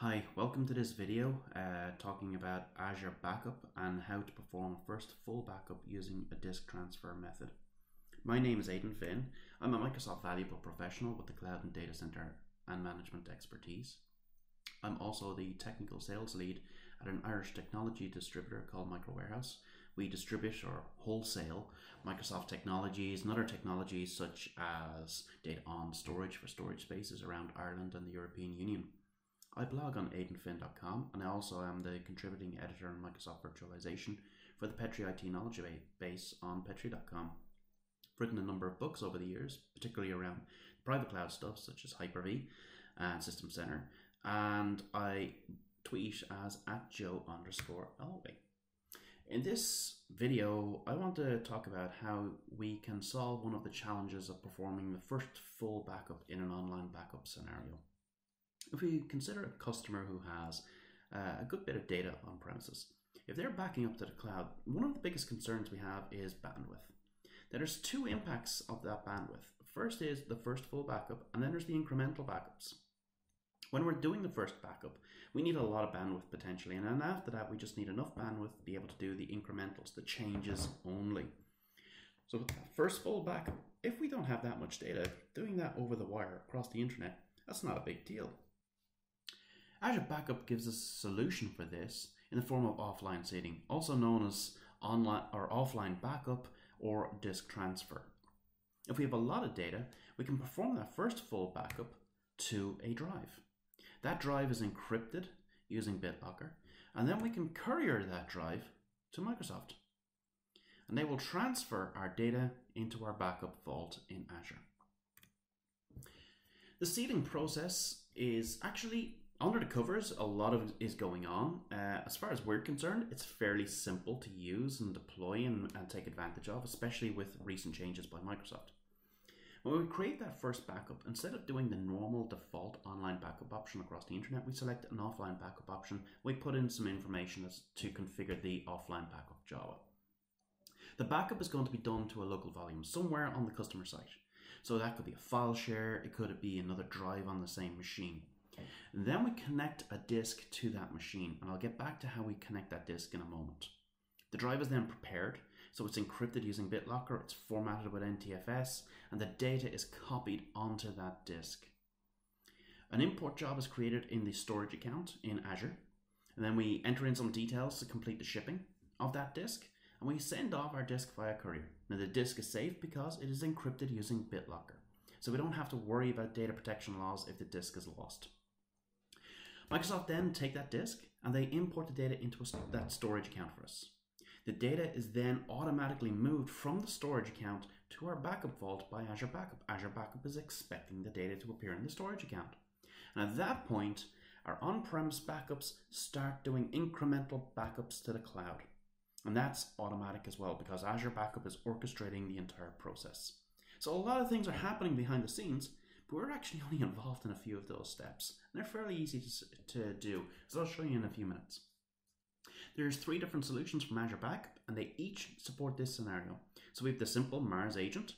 Hi, welcome to this video uh, talking about Azure Backup and how to perform a first full backup using a disk transfer method. My name is Aidan Finn. I'm a Microsoft Valuable Professional with the Cloud and Data Center and Management expertise. I'm also the Technical Sales Lead at an Irish technology distributor called Micro Warehouse. We distribute or wholesale Microsoft technologies and other technologies such as DataON storage for storage spaces around Ireland and the European Union. I blog on aidanfinn.com and I also am the contributing editor on Microsoft Virtualization for the Petri IT knowledge base on petri.com. I've written a number of books over the years, particularly around private cloud stuff such as Hyper-V and System Center, and I tweet as at Joe underscore Elway. In this video, I want to talk about how we can solve one of the challenges of performing the first full backup in an online backup scenario. If we consider a customer who has uh, a good bit of data on premises, if they're backing up to the cloud, one of the biggest concerns we have is bandwidth. Now, there's two impacts of that bandwidth. First is the first full backup, and then there's the incremental backups. When we're doing the first backup, we need a lot of bandwidth potentially, and then after that, we just need enough bandwidth to be able to do the incrementals, the changes only. So, with that first full backup, if we don't have that much data, doing that over the wire across the internet, that's not a big deal. Azure Backup gives us a solution for this in the form of offline seeding, also known as online or offline backup or disk transfer. If we have a lot of data, we can perform that first full backup to a drive. That drive is encrypted using BitLocker, and then we can courier that drive to Microsoft. And they will transfer our data into our backup vault in Azure. The seeding process is actually under the covers, a lot of is going on. Uh, as far as we're concerned, it's fairly simple to use and deploy and, and take advantage of, especially with recent changes by Microsoft. When we create that first backup, instead of doing the normal default online backup option across the internet, we select an offline backup option. We put in some information as to configure the offline backup Java. The backup is going to be done to a local volume somewhere on the customer site. So that could be a file share, it could be another drive on the same machine. Then we connect a disk to that machine, and I'll get back to how we connect that disk in a moment. The drive is then prepared, so it's encrypted using BitLocker, it's formatted with NTFS, and the data is copied onto that disk. An import job is created in the storage account in Azure, and then we enter in some details to complete the shipping of that disk, and we send off our disk via courier. Now the disk is safe because it is encrypted using BitLocker, so we don't have to worry about data protection laws if the disk is lost. Microsoft then take that disk and they import the data into a, that storage account for us. The data is then automatically moved from the storage account to our backup vault by Azure Backup. Azure Backup is expecting the data to appear in the storage account. And at that point, our on-premise backups start doing incremental backups to the cloud. And that's automatic as well because Azure Backup is orchestrating the entire process. So a lot of things are happening behind the scenes, we're actually only involved in a few of those steps. And they're fairly easy to, to do, as I'll show you in a few minutes. There's three different solutions from Azure Backup, and they each support this scenario. So we have the simple Mars agent,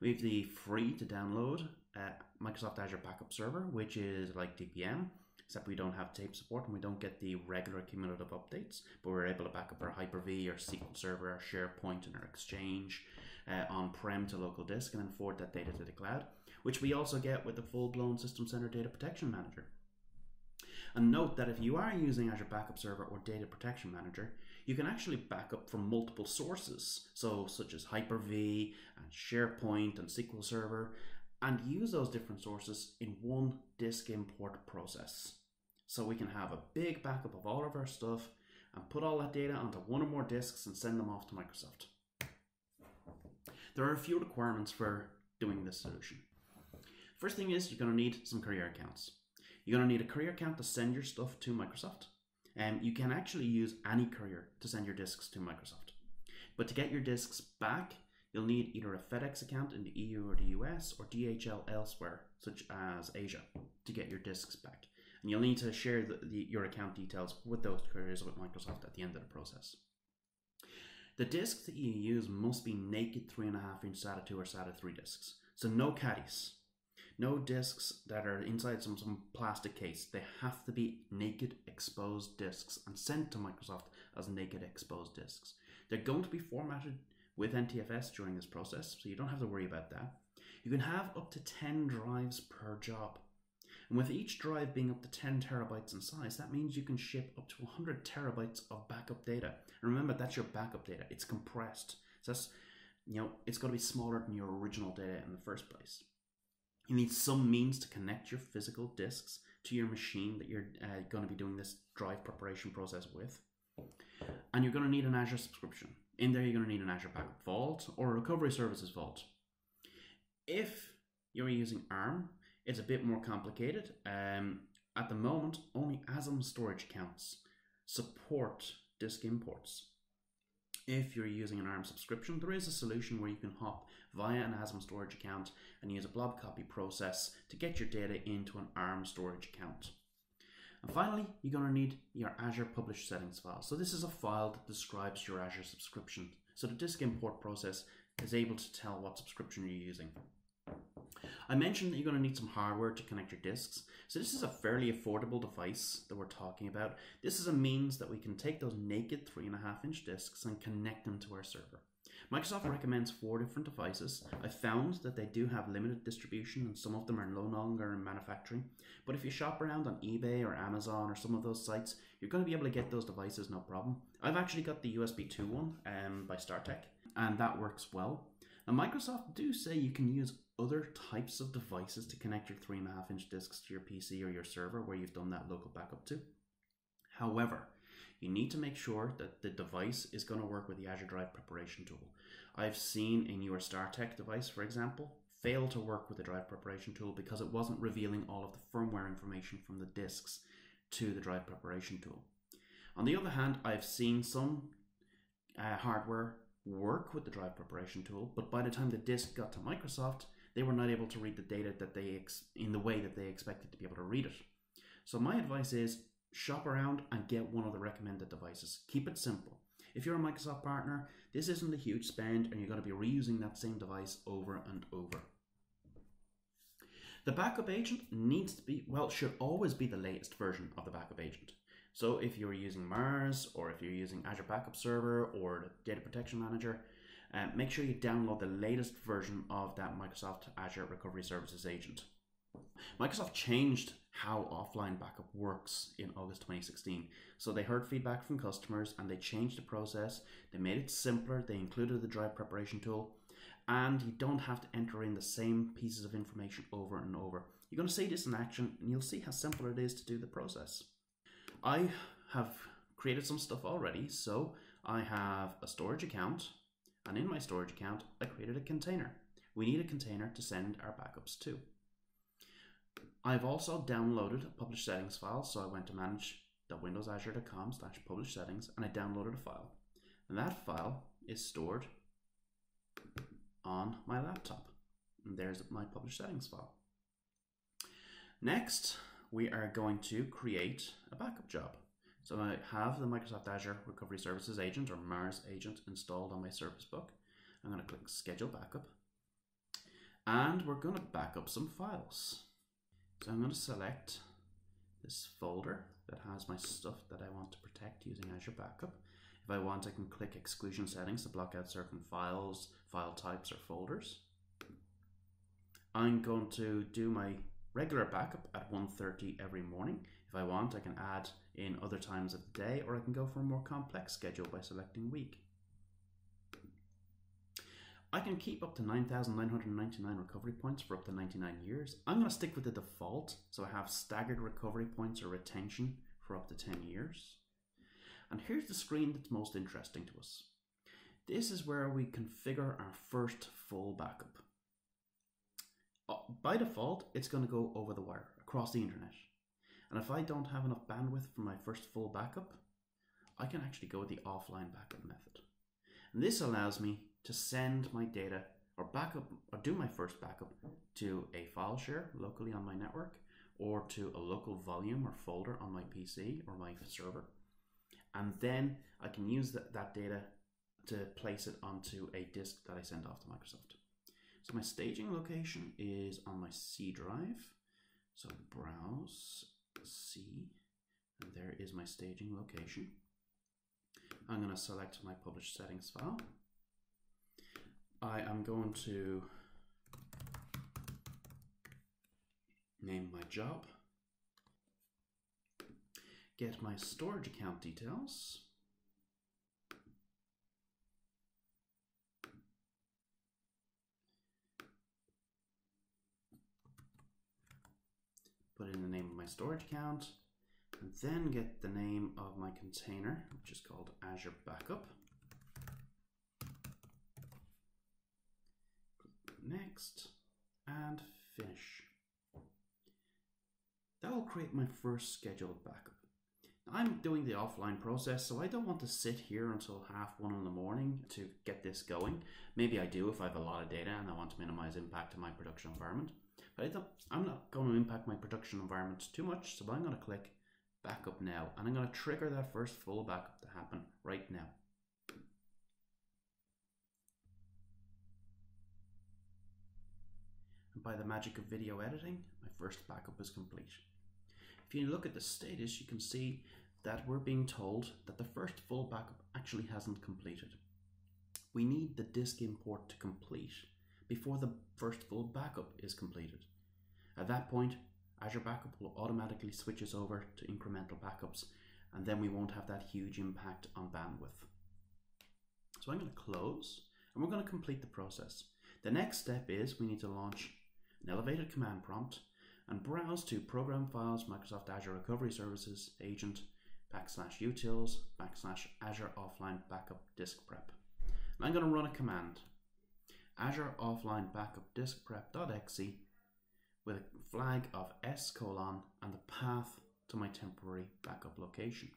we have the free to download uh, Microsoft Azure Backup Server, which is like DPM, except we don't have tape support and we don't get the regular cumulative updates, but we're able to back up our Hyper-V, our SQL Server, our SharePoint, and our Exchange uh, on-prem to local disk, and then forward that data to the cloud which we also get with the full-blown System Center Data Protection Manager. And note that if you are using Azure Backup Server or Data Protection Manager, you can actually back up from multiple sources, so such as Hyper-V and SharePoint and SQL Server, and use those different sources in one disk import process. So we can have a big backup of all of our stuff and put all that data onto one or more disks and send them off to Microsoft. There are a few requirements for doing this solution. First thing is you're going to need some courier accounts. You're going to need a courier account to send your stuff to Microsoft. And um, you can actually use any courier to send your disks to Microsoft. But to get your disks back, you'll need either a FedEx account in the EU or the US or DHL elsewhere, such as Asia, to get your disks back. And you'll need to share the, the, your account details with those couriers with Microsoft at the end of the process. The disks that you use must be naked 3.5 inch SATA 2 or SATA 3 disks, so no caddies. No disks that are inside some, some plastic case. They have to be naked exposed disks and sent to Microsoft as naked exposed disks. They're going to be formatted with NTFS during this process, so you don't have to worry about that. You can have up to 10 drives per job. And with each drive being up to 10 terabytes in size, that means you can ship up to 100 terabytes of backup data. And remember, that's your backup data. It's compressed. So that's, you know, it's got to be smaller than your original data in the first place. You need some means to connect your physical disks to your machine that you're uh, going to be doing this drive preparation process with. And you're going to need an Azure subscription. In there, you're going to need an Azure Backup Vault or a Recovery Services Vault. If you're using ARM, it's a bit more complicated. Um, at the moment, only ASM storage accounts support disk imports. If you're using an ARM subscription, there is a solution where you can hop via an ASM storage account and use a blob copy process to get your data into an ARM storage account. And finally, you're going to need your Azure Publish Settings file. So this is a file that describes your Azure subscription. So the disk import process is able to tell what subscription you're using. I mentioned that you're going to need some hardware to connect your disks. So this is a fairly affordable device that we're talking about. This is a means that we can take those naked three and a half inch disks and connect them to our server. Microsoft recommends four different devices. I found that they do have limited distribution and some of them are no longer in manufacturing. But if you shop around on eBay or Amazon or some of those sites, you're going to be able to get those devices no problem. I've actually got the USB 2 one um, by StarTech and that works well. Now Microsoft do say you can use other types of devices to connect your 3.5 inch disks to your PC or your server where you've done that local backup to. However, you need to make sure that the device is going to work with the Azure Drive Preparation tool. I've seen a newer StarTech device, for example, fail to work with the Drive Preparation tool because it wasn't revealing all of the firmware information from the disks to the Drive Preparation tool. On the other hand, I've seen some uh, hardware work with the Drive Preparation tool, but by the time the disk got to Microsoft, they were not able to read the data that they in the way that they expected to be able to read it. So my advice is shop around and get one of the recommended devices. Keep it simple. If you're a Microsoft partner, this isn't a huge spend and you're going to be reusing that same device over and over. The backup agent needs to be, well, should always be the latest version of the backup agent. So if you're using Mars or if you're using Azure Backup Server or the Data Protection Manager, uh, make sure you download the latest version of that Microsoft Azure Recovery Services agent. Microsoft changed how offline backup works in August 2016. So they heard feedback from customers and they changed the process. They made it simpler. They included the drive preparation tool and you don't have to enter in the same pieces of information over and over. You're going to see this in action and you'll see how simple it is to do the process. I have created some stuff already. So I have a storage account and in my storage account, I created a container. We need a container to send our backups to. I've also downloaded a publish settings file, so I went to manage.windowsazure.com slash publish settings and I downloaded a file. And that file is stored on my laptop. And there's my publish settings file. Next, we are going to create a backup job. So I have the Microsoft Azure Recovery Services agent or MARS agent installed on my Surface Book. I'm going to click schedule backup and we're going to back up some files. So I'm going to select this folder that has my stuff that I want to protect using Azure Backup. If I want, I can click exclusion settings to block out certain files, file types, or folders. I'm going to do my regular backup at 1.30 every morning. If I want, I can add in other times of the day, or I can go for a more complex schedule by selecting week. I can keep up to 9,999 recovery points for up to 99 years. I'm going to stick with the default, so I have staggered recovery points or retention for up to 10 years. And here's the screen that's most interesting to us. This is where we configure our first full backup. Uh, by default, it's going to go over the wire across the internet. And if I don't have enough bandwidth for my first full backup, I can actually go with the offline backup method. And this allows me to send my data or backup or do my first backup to a file share locally on my network or to a local volume or folder on my PC or my server. And then I can use that, that data to place it onto a disk that I send off to Microsoft. So my staging location is on my C drive. So browse C, and there is my staging location. I'm going to select my published settings file. I am going to name my job, get my storage account details, put in the name of my storage account, and then get the name of my container, which is called Azure Backup. Next, and finish. That will create my first scheduled backup. I'm doing the offline process, so I don't want to sit here until half one in the morning to get this going. Maybe I do if I have a lot of data and I want to minimize impact to my production environment. But I don't, I'm not going to impact my production environment too much, so I'm going to click backup now, and I'm going to trigger that first full backup to happen right now. And by the magic of video editing, my first backup is complete. If you look at the status, you can see that we're being told that the first full backup actually hasn't completed. We need the disk import to complete before the first full backup is completed. At that point, Azure Backup will automatically switch us over to incremental backups and then we won't have that huge impact on bandwidth. So I'm going to close and we're going to complete the process. The next step is we need to launch an elevated command prompt and browse to Program Files, Microsoft Azure Recovery Services, Agent, backslash utils, backslash Azure Offline Backup Disk Prep. And I'm going to run a command, Azure Offline Backup Disk Prep.exe with a flag of S colon and the path to my temporary backup location.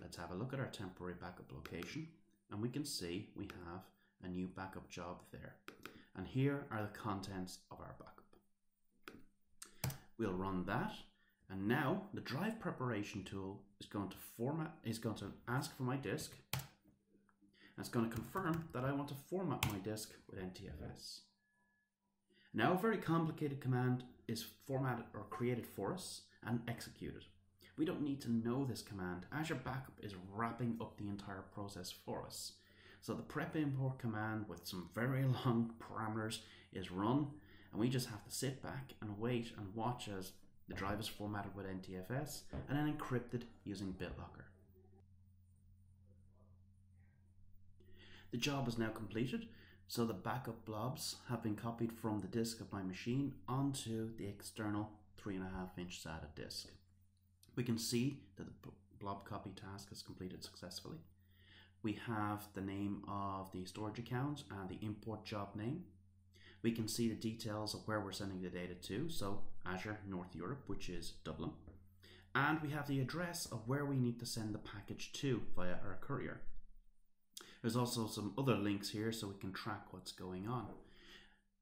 Let's have a look at our temporary backup location and we can see we have a new backup job there. And here are the contents of our backup. We'll run that and now the drive preparation tool is going to format is going to ask for my disk it's going to confirm that I want to format my disk with NTFS. Now a very complicated command is formatted or created for us and executed. We don't need to know this command. Azure Backup is wrapping up the entire process for us. So the prep import command with some very long parameters is run and we just have to sit back and wait and watch as the drive is formatted with NTFS and then encrypted using BitLocker. The job is now completed so the backup blobs have been copied from the disk of my machine onto the external 3.5 inch SATA disk. We can see that the blob copy task is completed successfully. We have the name of the storage account and the import job name. We can see the details of where we're sending the data to, so Azure North Europe, which is Dublin. And we have the address of where we need to send the package to via our courier. There's also some other links here so we can track what's going on.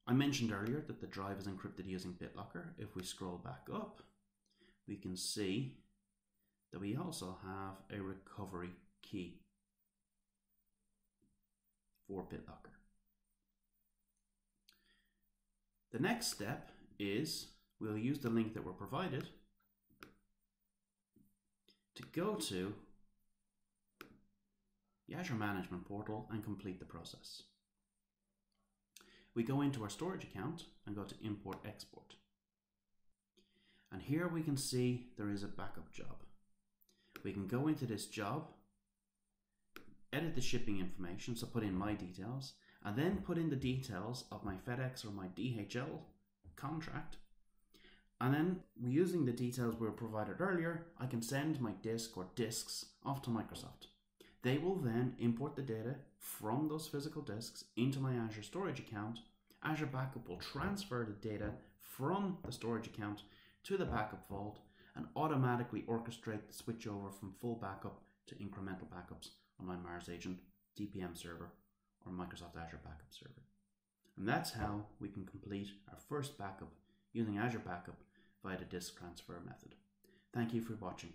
I mentioned earlier that the drive is encrypted using BitLocker. If we scroll back up, we can see that we also have a recovery key for BitLocker. The next step is we'll use the link that we're provided to go to the Azure Management Portal and complete the process. We go into our storage account and go to Import Export. And here we can see there is a backup job. We can go into this job, edit the shipping information, so put in my details, and then put in the details of my FedEx or my DHL contract. And then using the details we were provided earlier, I can send my disk or disks off to Microsoft. They will then import the data from those physical disks into my Azure storage account. Azure Backup will transfer the data from the storage account to the backup vault and automatically orchestrate the switchover from full backup to incremental backups on my Mars Agent, DPM server, or Microsoft Azure Backup server. And that's how we can complete our first backup using Azure Backup via the disk transfer method. Thank you for watching.